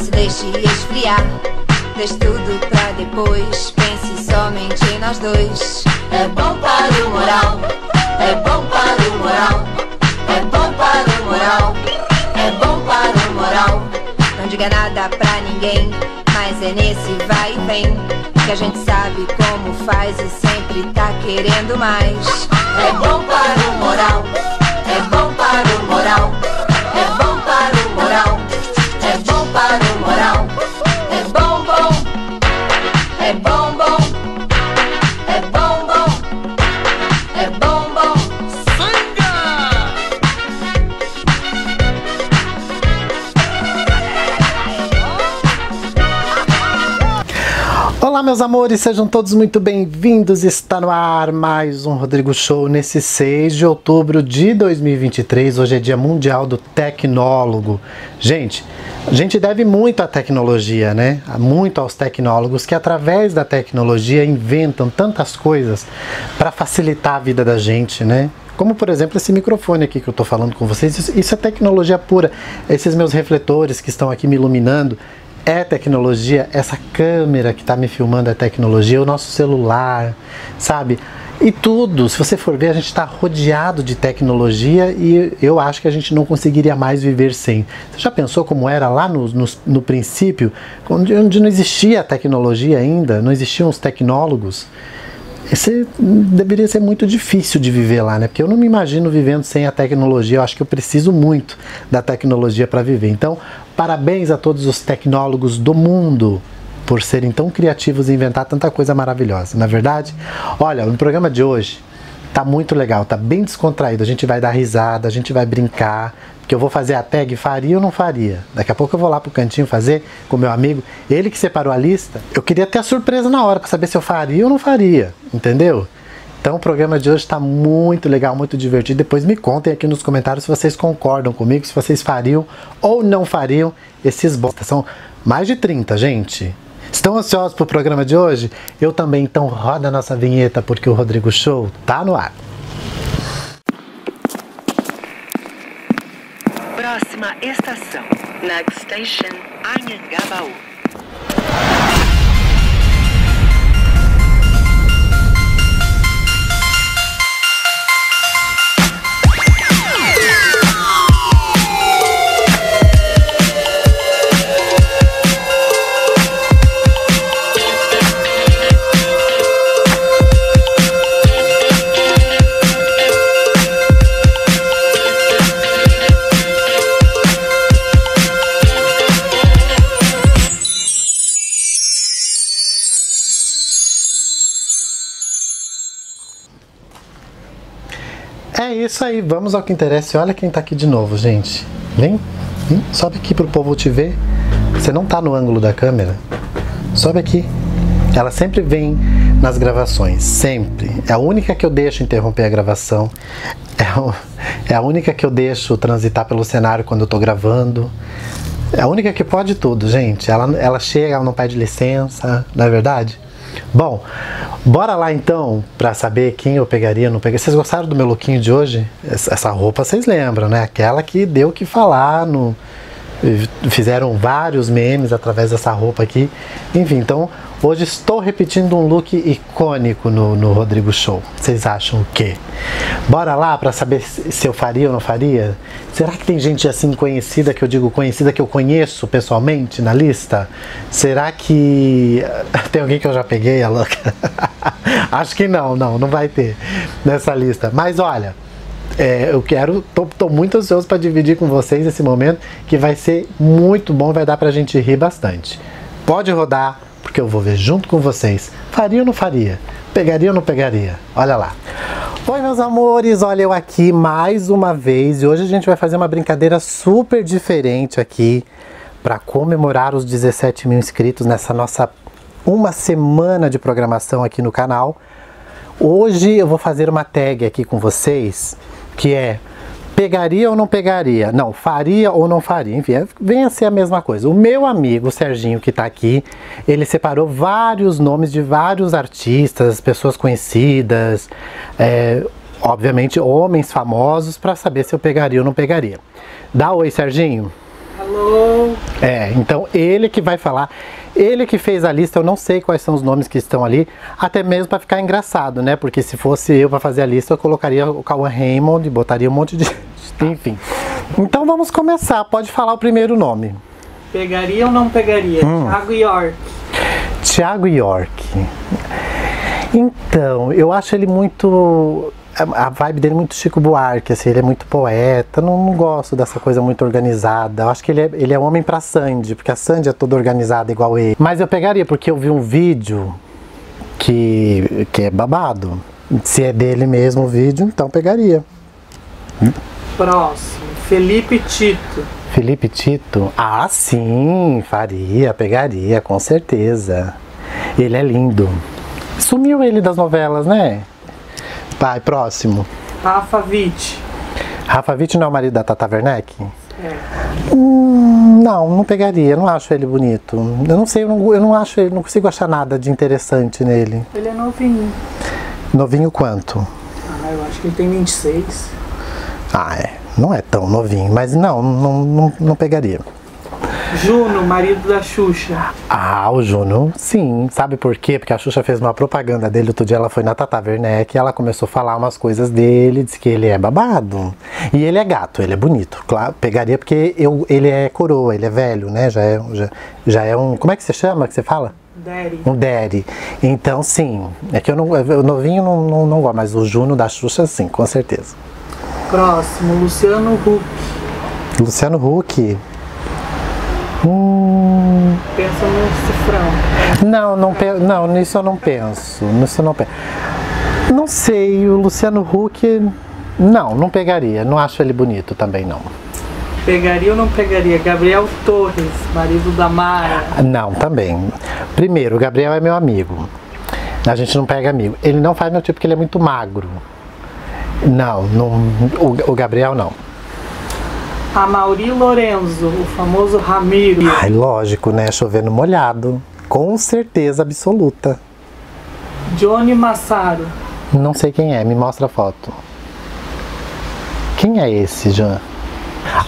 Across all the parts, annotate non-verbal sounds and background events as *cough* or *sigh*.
Se deixe esfriar. Deixe tudo pra depois. Pense somente em nós dois. É bom para o moral. É bom para o moral. É bom para o moral. É bom para o moral. Não diga nada pra ninguém. Mas é nesse vai e vem. Que a gente sabe como faz e sempre tá querendo mais. É bom para o moral. Meus amores, sejam todos muito bem-vindos. Está no ar mais um Rodrigo Show nesse 6 de outubro de 2023. Hoje é Dia Mundial do Tecnólogo. Gente, a gente deve muito à tecnologia, né? Muito aos tecnólogos que, através da tecnologia, inventam tantas coisas para facilitar a vida da gente, né? Como, por exemplo, esse microfone aqui que eu estou falando com vocês. Isso, isso é tecnologia pura. Esses meus refletores que estão aqui me iluminando é tecnologia, essa câmera que está me filmando é tecnologia, o nosso celular, sabe? E tudo, se você for ver, a gente está rodeado de tecnologia e eu acho que a gente não conseguiria mais viver sem. Você já pensou como era lá no, no, no princípio, onde, onde não existia tecnologia ainda, não existiam os tecnólogos? Esse deveria ser muito difícil de viver lá, né? Porque eu não me imagino vivendo sem a tecnologia. Eu acho que eu preciso muito da tecnologia para viver. Então, parabéns a todos os tecnólogos do mundo por serem tão criativos e inventar tanta coisa maravilhosa. Na é verdade, olha, no programa de hoje tá muito legal, tá bem descontraído. A gente vai dar risada, a gente vai brincar, que eu vou fazer a tag faria ou não faria. Daqui a pouco eu vou lá pro cantinho fazer com meu amigo, ele que separou a lista. Eu queria ter a surpresa na hora para saber se eu faria ou não faria, entendeu? Então o programa de hoje está muito legal, muito divertido. Depois me contem aqui nos comentários se vocês concordam comigo, se vocês fariam ou não fariam esses bosta. São mais de 30, gente. Estão ansiosos pro programa de hoje? Eu também, então roda a nossa vinheta porque o Rodrigo Show tá no ar. Próxima estação. Next station, Anhangabaú. Isso aí, vamos ao que interessa. E olha quem tá aqui de novo, gente. Vem, vem, sobe aqui pro povo te ver. Você não tá no ângulo da câmera. Sobe aqui. Ela sempre vem nas gravações, sempre. É a única que eu deixo interromper a gravação. É, o- é a única que eu deixo transitar pelo cenário quando eu tô gravando. É a única que pode tudo, gente. Ela, ela chega, ela não pede licença, não é verdade? Bom, bora lá então pra saber quem eu pegaria, não pegaria. Vocês gostaram do meu lookinho de hoje? Essa roupa vocês lembram, né? Aquela que deu que falar no fizeram vários memes através dessa roupa aqui. Enfim, então hoje estou repetindo um look icônico no, no Rodrigo Show. Vocês acham o quê? Bora lá para saber se eu faria ou não faria? Será que tem gente assim conhecida, que eu digo conhecida, que eu conheço pessoalmente na lista? Será que *laughs* tem alguém que eu já peguei, a louca? *laughs* Acho que não, não, não vai ter nessa lista. Mas olha, é, eu quero, tô, tô muito ansioso para dividir com vocês esse momento que vai ser muito bom, vai dar pra gente rir bastante. Pode rodar, porque eu vou ver junto com vocês. Faria ou não faria? Pegaria ou não pegaria? Olha lá. Oi, meus amores, olha eu aqui mais uma vez e hoje a gente vai fazer uma brincadeira super diferente aqui para comemorar os 17 mil inscritos nessa nossa uma semana de programação aqui no canal. Hoje eu vou fazer uma tag aqui com vocês que é pegaria ou não pegaria? Não, faria ou não faria? Enfim, é- vem a ser a mesma coisa. O meu amigo Serginho que tá aqui, ele separou vários nomes de vários artistas, pessoas conhecidas, é, obviamente homens famosos, para saber se eu pegaria ou não pegaria. Dá oi, Serginho. Alô? É, então ele que vai falar. Ele que fez a lista, eu não sei quais são os nomes que estão ali, até mesmo para ficar engraçado, né? Porque se fosse eu para fazer a lista, eu colocaria o Cauã Raymond e botaria um monte de. Enfim. Então vamos começar. Pode falar o primeiro nome. Pegaria ou não pegaria? Hum. Thiago York. Tiago York. Então, eu acho ele muito. a- vibe dele é muito Chico Buarque, assim, ele é muito poeta. Não, não gosto dessa coisa muito organizada. Eu acho que ele é, ele é homem pra Sandy, porque a Sandy é toda organizada igual ele. Mas eu pegaria, porque eu vi um vídeo que, que é babado. Se é dele mesmo o vídeo, então pegaria. Próximo. Felipe Tito. Felipe Tito? Ah, sim, faria, pegaria, com certeza. Ele é lindo. Sumiu ele das novelas, né? Vai, próximo. Rafa Witt. Rafa Witt não é o marido da Tata Werneck? É. Hum, não, não pegaria, não acho ele bonito. Eu não sei, eu não, eu não acho, ele- não consigo achar nada de interessante nele. Ele é novinho. Novinho quanto? Ah, eu acho que ele tem 26. Ah, é. Não é tão novinho, mas não, não, não, não pegaria. Juno, marido da Xuxa. Ah, o Juno, sim. Sabe por quê? Porque a Xuxa fez uma propaganda dele outro dia, ela foi na Tata Werneck e ela começou a falar umas coisas dele, disse que ele é babado. E ele é gato, ele é bonito. Claro, pegaria porque eu, ele é coroa, ele é velho, né? Já é, já, já é um. Como é que você chama que você fala? Daddy. Um daddy. Então, sim. É que eu não. O novinho não, não, não gosto, mas o Juno da Xuxa, sim, com certeza. Próximo. Luciano Huck. Luciano Huck. Hum. Pensa no cifrão. Não, não, pe- não, nisso eu não penso. Nisso eu não penso. Não sei, o Luciano Huck. Não, não pegaria. Não acho ele bonito também, não. Pegaria ou não pegaria? Gabriel Torres, marido da Mara. Não, também. Primeiro, o Gabriel é meu amigo. A gente não pega amigo. Ele não faz meu tipo porque ele é muito magro. Não, não o, o Gabriel não. A Mauri Lorenzo, o famoso Ramiro. Ai, lógico, né? Chovendo molhado. Com certeza absoluta. Johnny Massaro. Não sei quem é, me mostra a foto. Quem é esse, Jean?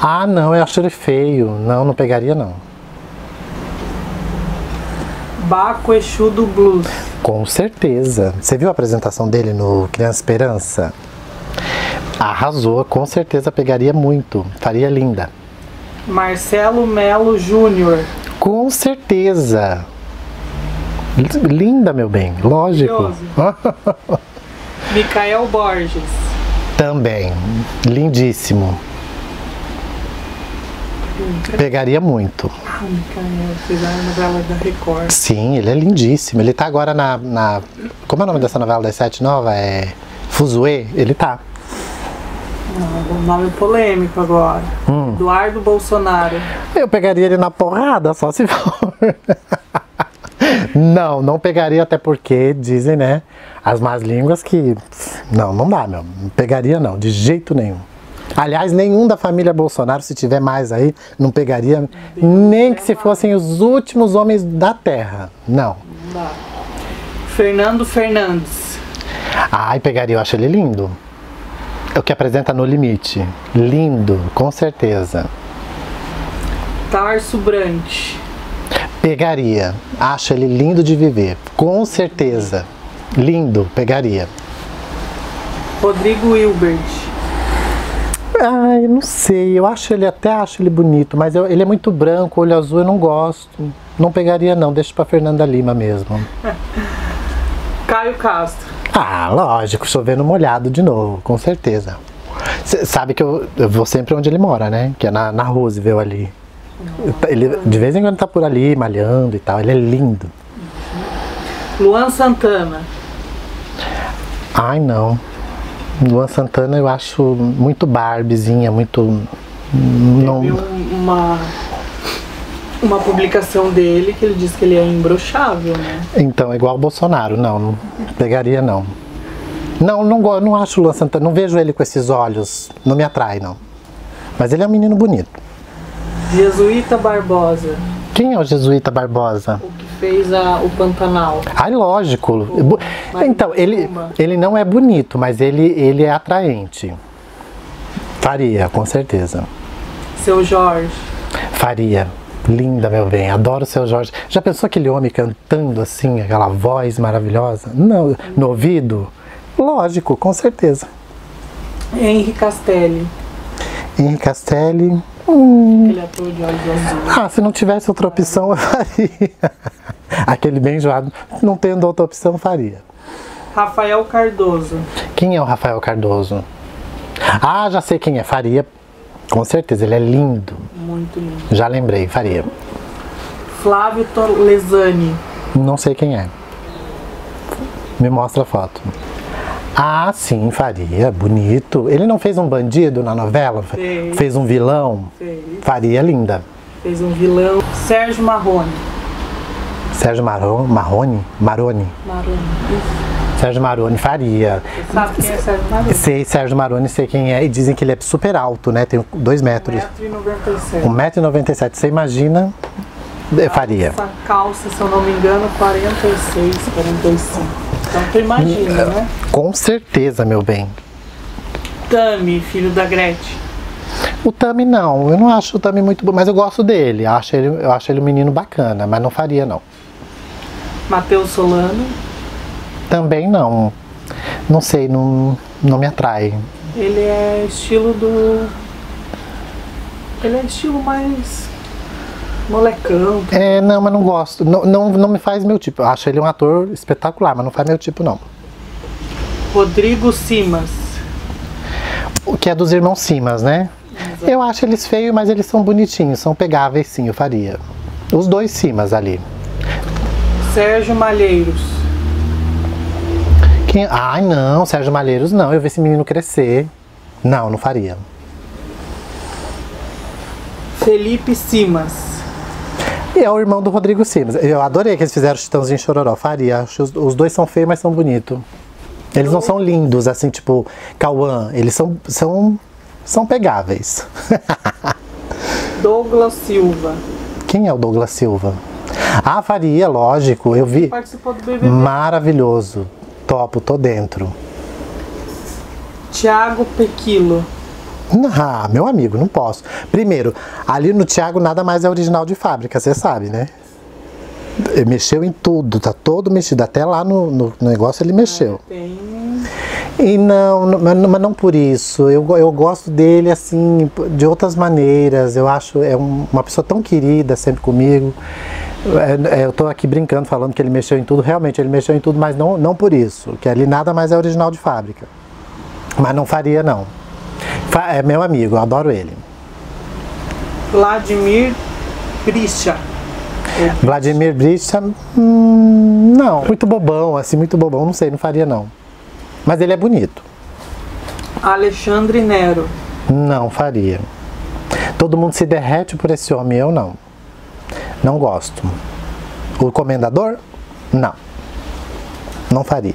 Ah, não, eu acho ele feio. Não, não pegaria, não. Baco Exu do Blues. Com certeza. Você viu a apresentação dele no Criança Esperança? Arrasou, com certeza pegaria muito. Faria linda. Marcelo Melo Júnior. Com certeza. Linda, meu bem, lógico. Micael Borges. Também. Lindíssimo. Pegaria muito. Ah, Micael, fez a novela da Record. Sim, ele é lindíssimo. Ele tá agora na. na- como é o nome dessa novela das sete nova? É. Fuzue? Ele tá. Não, o nome polêmico agora. Hum. Eduardo Bolsonaro. Eu pegaria ele na porrada, só se for. *laughs* Não, não pegaria, até porque dizem, né? As más línguas que. Não, não dá, meu. Não pegaria, não, de jeito nenhum. Aliás, nenhum da família Bolsonaro, se tiver mais aí, não pegaria, nem que se fossem os últimos homens da terra. Não. Não dá. Fernando Fernandes. Ai, pegaria, eu acho ele lindo. É o que apresenta no limite. Lindo, com certeza. Tarso Brant. Pegaria. Acho ele lindo de viver. Com certeza. Lindo, pegaria. Rodrigo Hilbert. Ai, não sei. Eu acho ele até acho ele bonito, mas eu- ele é muito branco, olho azul, eu não gosto. Não pegaria não, deixa pra Fernanda Lima mesmo. *laughs* Caio Castro. Ah, lógico, chovendo molhado de novo, com certeza. Cê sabe que eu, eu vou sempre onde ele mora, né? Que é na, na Roosevelt ali. Ele, de vez em quando tá por ali, malhando e tal. Ele é lindo. Luan Santana. Ai, não. Luan Santana eu acho muito Barbiezinha, muito. Não, Teve um- uma, uma publicação dele que ele disse que ele é imbrochável, né? Então, é igual o Bolsonaro, não, não pegaria não. Não, não, não acho o Luan Santana, não vejo ele com esses olhos, não me atrai não. Mas ele é um menino bonito. Jesuíta Barbosa. Quem é o Jesuíta Barbosa? O que fez a, o Pantanal. Ai, lógico. Bu- Marinho Então, ele, ele não é bonito, mas ele, ele é atraente. Faria, com certeza. Seu Jorge. Faria. Linda, meu bem. Adoro o seu Jorge. Já pensou aquele homem cantando assim, aquela voz maravilhosa? Não, no ouvido? Lógico, com certeza. Henry Castelli, Henri Castelli. aquele ator de olhos azuis. Ah, se não tivesse outra opção, eu faria. *laughs* Aquele bem enjoado. Não tendo outra opção, faria. Rafael Cardoso, Quem é o Rafael Cardoso? Ah, já sei quem é. Faria. Com certeza, ele é lindo. muito lindo. Já lembrei, faria. Flávio Tolesani, Não sei quem é. Me mostra a foto. Ah, sim, faria. Bonito. Ele não fez um bandido na novela? Fez. Fez um vilão? fez, Faria linda. fez um vilão. Sérgio Marrone, Sérgio Marron, Marrone? Maroni. Marrone, isso. Sérgio Maroni faria. Você sabe quem é Sérgio Marrone? Sei Sérgio Maroni, sei quem é. E dizem que ele é super alto, né? Tem dois metros. 1,97m. 1,97m. Você imagina? Eu faria. Essa calça, se eu não me engano, 46, 45. Então tu imagina, né? Com certeza, meu bem. Tami, filho da Gretchen. O Tami não, eu não acho o Tami muito bom, mas eu gosto dele. Eu acho ele, eu acho ele um menino bacana, mas não faria não. Matheus Solano. Também não. Não sei, não, não me atrai. Ele é estilo do. Ele é estilo mais. molecão. É, não, mas não gosto. Não, não, não me faz meu tipo. Eu acho ele um ator espetacular, mas não faz meu tipo não. Rodrigo Simas. O que é dos irmãos Simas, né? Eu acho eles feios, mas eles são bonitinhos, são pegáveis sim, eu faria. Os dois Simas ali. Sérgio Malheiros. Quem... Ai, não, Sérgio Malheiros, não. Eu ver esse menino crescer. Não, não faria. Felipe Simas. E é o irmão do Rodrigo Simas. Eu adorei que eles fizeram Chitãozinho Chororó. Faria. Os dois são feios, mas são bonitos. Eles não são lindos, assim, tipo Cauã. Eles são, são, são pegáveis. *laughs* Douglas Silva. Quem é o Douglas Silva? Ah, faria, lógico. Eu vi. Participou do BBB. Maravilhoso. Topo, tô dentro. Tiago Pequilo. Ah, meu amigo, não posso. Primeiro, ali no Thiago nada mais é original de fábrica, você sabe, né? Ele mexeu em tudo, tá todo mexido. Até lá no, no negócio ele mexeu. Tem. E não, não- mas, não- por isso. Eu, eu gosto dele assim, de outras maneiras. Eu acho é um- uma pessoa tão querida sempre comigo. É, é, eu tô aqui brincando, falando que ele mexeu em tudo. Realmente, ele mexeu em tudo, mas não, não por isso. Que ali nada mais é original de fábrica. Mas não faria, não. Fa- É meu amigo, eu adoro ele. Vladimir Prisha. Vladimir Bricha, hum, não. Muito bobão, assim, muito bobão. Não sei, não faria, não. Mas ele é bonito. Alexandre Nero. Não faria. Todo mundo se derrete por esse homem, eu não. Não gosto. O comendador? Não. Não faria.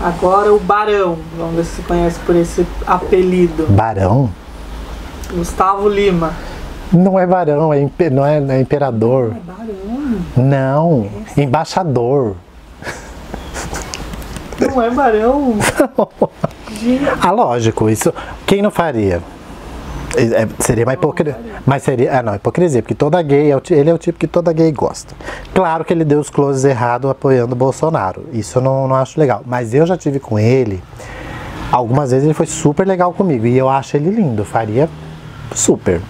Agora o Barão. Vamos ver se você conhece por esse apelido. Barão? Gustavo Lima. Não é barão, é, não é, não é imperador. Barão? Não. Embaixador. Não é Barão? *laughs* Gente, Ah, lógico, isso. Quem não faria? É, seria uma hipocrisia. Mas seria. Ah, não, hipocrisia, porque toda gay, é o ele é o tipo que toda gay gosta. Claro que ele deu os closes errados apoiando o Bolsonaro. Isso eu não, não acho legal. Mas eu já tive com ele. Algumas vezes ele foi super legal comigo. E eu acho ele lindo. Faria super.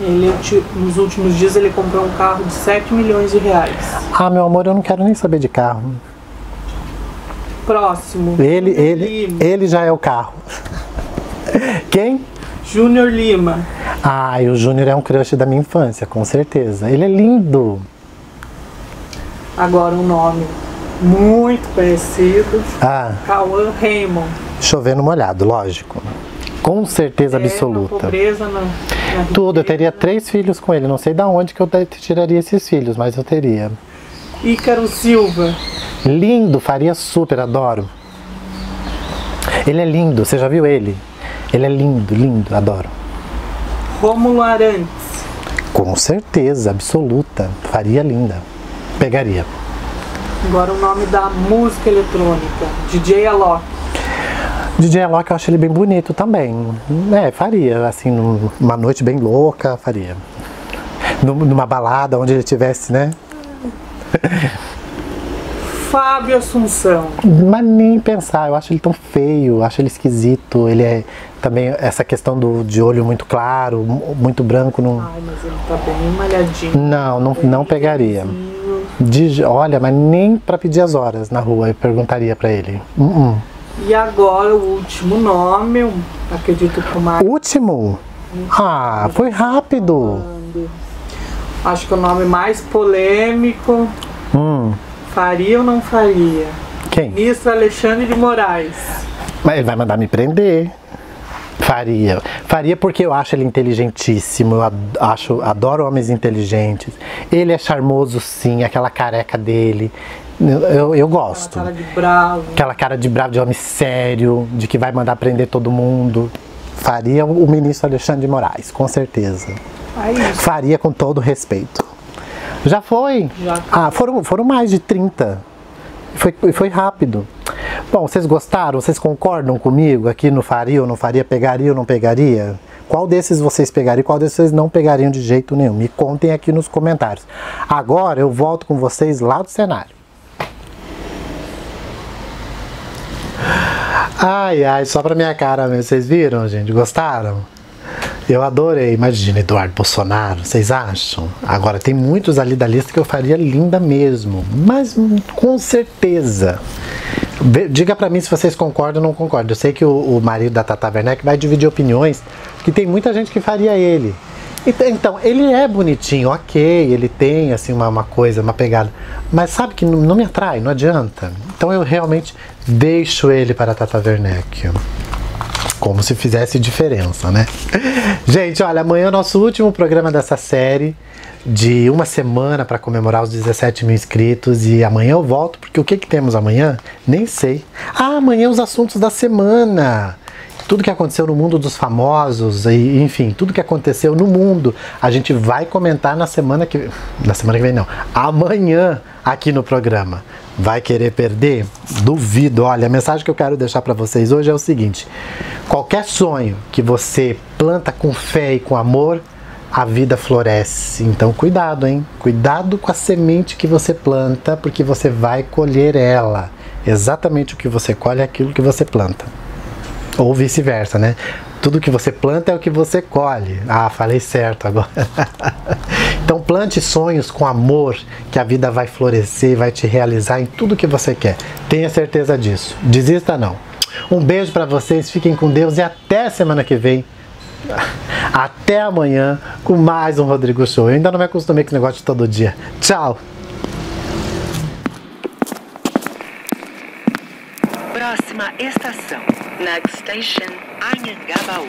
ele, nos últimos dias, ele comprou um carro de 7 milhões de reais. Ah, meu amor, eu não quero nem saber de carro. Próximo. Ele, ele, ele já é o carro. Quem? Júnior Lima. Ah, e o Júnior é um crush da minha infância, com certeza. Ele é lindo. Agora um nome muito conhecido. Ah, Cauã Raymond. chovendo molhado, lógico. Com certeza É, na absoluta. pobreza, na, na Tudo, eu teria três filhos com ele. Não sei da onde que eu tiraria esses filhos, mas eu teria. Ícaro Silva. Lindo, faria super, adoro. Ele é lindo, você já viu ele? Ele é lindo, lindo, adoro. Rômulo Arantes. Com certeza, absoluta. Faria linda. Pegaria. Agora o nome da música eletrônica. DJ Alok. DJ Alok eu acho ele bem bonito também. É, faria. Assim, num- uma noite bem louca, faria. num- numa balada onde ele tivesse, né? Fábio Assunção. Mas nem pensar, eu acho ele tão feio, acho ele esquisito. Ele é também essa questão do, de olho muito claro, mu- muito branco. Não, Ai, mas ele tá bem malhadinho. não, não, não pegaria. De- olha, mas nem pra pedir as horas na rua eu perguntaria pra ele. Uh -uh. E agora o último nome, eu acredito que o mais. Último? Ah, foi rápido. Acho que o nome mais polêmico. Hum, Faria ou não faria? quem? Ministro Alexandre de Moraes. Mas ele vai mandar me prender. Faria. Faria porque eu acho ele inteligentíssimo. Eu acho, adoro homens inteligentes. Ele é charmoso, sim. Aquela careca dele. Eu, eu, eu gosto. Cara de bravo. Aquela cara de bravo, de homem sério, de que vai mandar prender todo mundo. Faria o ministro Alexandre de Moraes, com certeza. É isso. Faria com todo respeito. Já foi? Já. Ah, foram, foram mais de 30. Foi, foi rápido. Bom, vocês gostaram? Vocês concordam comigo aqui no faria ou não faria? Pegaria ou não pegaria? Qual desses vocês pegariam e qual desses vocês não pegariam de jeito nenhum? Me contem aqui nos comentários. Agora eu volto com vocês lá do cenário. Ai, ai, só pra minha cara mesmo. Vocês viram, gente? Gostaram? Eu adorei. Imagina, Eduardo Bolsonaro, vocês acham? Agora, tem muitos ali da lista que eu faria linda mesmo. Mas hum, com certeza. Diga pra mim se vocês concordam ou não concordam. Eu sei que o, o marido da Tata Werneck vai dividir opiniões, que tem muita gente que faria ele. Ent- Então, ele é bonitinho, ok, ele tem assim uma, uma coisa, uma pegada. Mas sabe que não, não me atrai, não adianta. Então eu realmente deixo ele para a Tata Werneck. Como se fizesse diferença, né? Gente, olha, amanhã é o nosso último programa dessa série de uma semana para comemorar os 17 mil inscritos. E amanhã eu volto, porque o que, que temos amanhã? Nem sei. Ah, amanhã os assuntos da semana. Tudo que aconteceu no mundo dos famosos, e, enfim, tudo que aconteceu no mundo, a gente vai comentar na semana que. Na semana que vem, não. Amanhã, aqui no programa. Vai querer perder? Duvido. Olha, a mensagem que eu quero deixar para vocês hoje é o seguinte: qualquer sonho que você planta com fé e com amor, a vida floresce. Então, cuidado, hein? Cuidado com a semente que você planta, porque você vai colher ela. Exatamente o que você colhe é aquilo que você planta. Ou vice-versa, né? Tudo que você planta é o que você colhe. Ah, falei certo agora. *laughs* então plante sonhos com amor, que a vida vai florescer, vai te realizar em tudo que você quer. Tenha certeza disso. Desista não. Um beijo pra vocês, fiquem com Deus e até semana que vem. *laughs* Até amanhã com mais um Rodrigo Show. Eu ainda não me acostumei com esse negócio de todo dia. Tchau! Próxima estação. Next station, Anhangabaú.